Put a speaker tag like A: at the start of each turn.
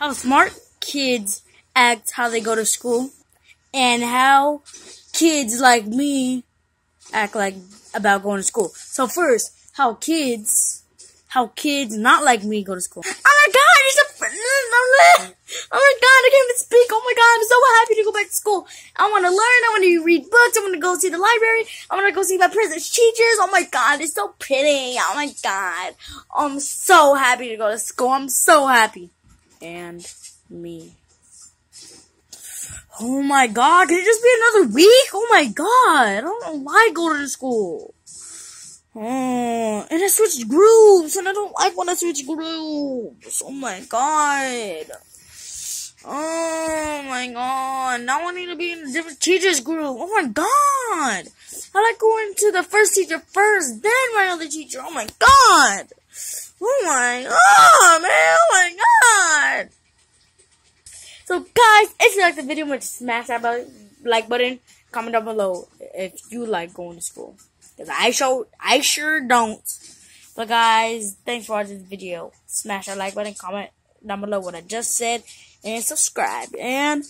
A: how smart kids act how they go to school and how kids like me act like about going to school. So first, how kids, how kids not like me go to school. Oh my god, a, oh my god, I can't even speak. Oh my god, I'm so happy to go back to school. I want to learn. I want to read books. I want to go see the library. I want to go see my princess teachers. Oh my god, it's so pretty. Oh my god, I'm so happy to go to school. I'm so happy. And me. Oh my god, can it just be another week? Oh my god, I don't know why I go to school. Oh, and I switched groups, and I don't like when I switch groups. Oh my god. Oh my god, now I need to be in a different teacher's group. Oh my god. I like going to the first teacher first, then my other teacher. Oh my god. Oh my god, So guys, if you like the video, make smash that like button. Comment down below if you like going to school. Cause I show, I sure don't. But guys, thanks for watching this video. Smash that like button, comment down below what I just said, and subscribe. And